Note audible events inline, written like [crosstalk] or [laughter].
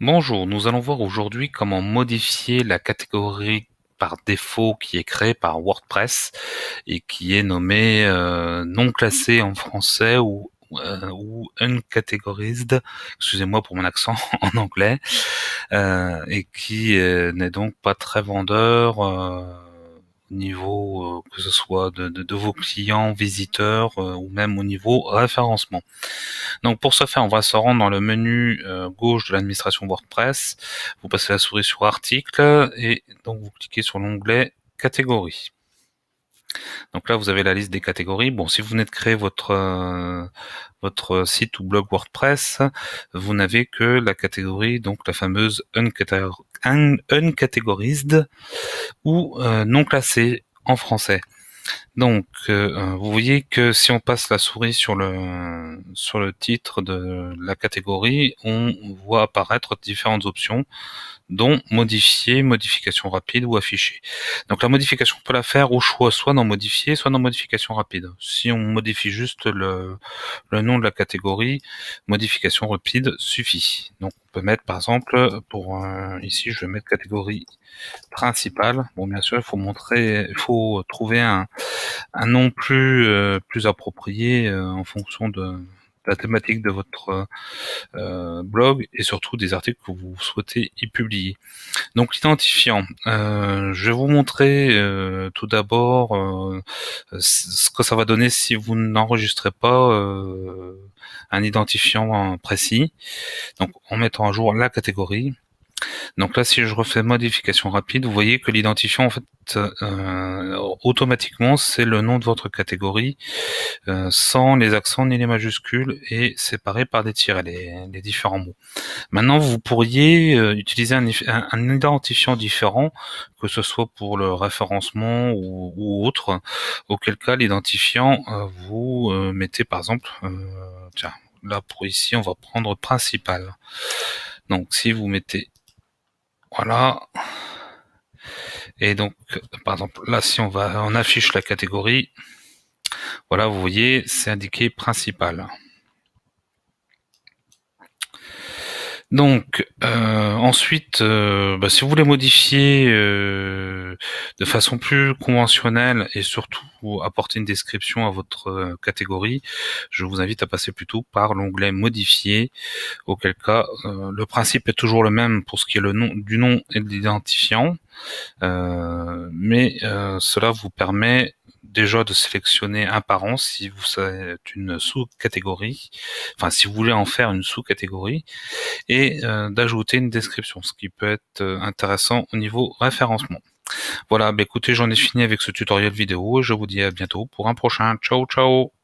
Bonjour, nous allons voir aujourd'hui comment modifier la catégorie par défaut qui est créée par WordPress et qui est nommée euh, non classée en français ou, euh, ou uncategorized, excusez-moi pour mon accent [laughs] en anglais, euh, et qui euh, n'est donc pas très vendeur au niveau que ce soit de, de, de, vos clients, visiteurs ou même au niveau référencement. Donc pour ce faire, on va se rendre dans le menu euh, gauche de l'administration WordPress. Vous passez la souris sur article et donc vous cliquez sur l'onglet catégorie. Donc là, vous avez la liste des catégories. Bon, si vous venez de créer votre euh, votre site ou blog WordPress, vous n'avez que la catégorie, donc la fameuse uncategorized ou euh, non classée en français. Donc, euh, vous voyez que si on passe la souris sur le sur le titre de la catégorie, on voit apparaître différentes options, dont modifier, modification rapide ou afficher. Donc la modification, on peut la faire au choix, soit dans modifier, soit dans modification rapide. Si on modifie juste le, le nom de la catégorie, modification rapide suffit. Donc mettre par exemple, pour ici je vais mettre catégorie principale. Bon bien sûr il faut montrer, il faut trouver un, un nom plus euh, plus approprié euh, en fonction de la thématique de votre euh, blog et surtout des articles que vous souhaitez y publier. Donc l'identifiant, euh, je vais vous montrer euh, tout d'abord ce que ça va donner si vous n'enregistrez pas un identifiant précis. Donc en mettant à jour la catégorie, donc là, si je refais modification rapide, vous voyez que l'identifiant, en fait, euh, automatiquement, c'est le nom de votre catégorie, euh, sans les accents ni les majuscules, et séparé par des tirets, les, différents mots. Maintenant, vous pourriez euh, utiliser un, identifiant différent, que ce soit pour le référencement ou, ou autre, auquel cas l'identifiant, vous mettez par exemple, tiens, là pour ici, on va prendre principal. Donc si vous mettez voilà. Et donc, par exemple, là, si on va, on affiche la catégorie, voilà, vous voyez, c'est indiqué principal. Donc euh, ensuite, euh, bah, si vous voulez modifier euh, de façon plus conventionnelle et surtout apporter une description à votre catégorie, je vous invite à passer plutôt par l'onglet modifier. Auquel cas, le principe est toujours le même pour ce qui est le nom du nom et de l'identifiant, mais cela vous permet déjà de sélectionner un parent si vous êtes une sous-catégorie, enfin si vous voulez en faire une sous-catégorie, et euh, d'ajouter une description, ce qui peut être euh, intéressant au niveau référencement. Voilà, bah écoutez, j'en ai fini avec ce tutoriel vidéo et je vous dis à bientôt pour un prochain. Ciao ciao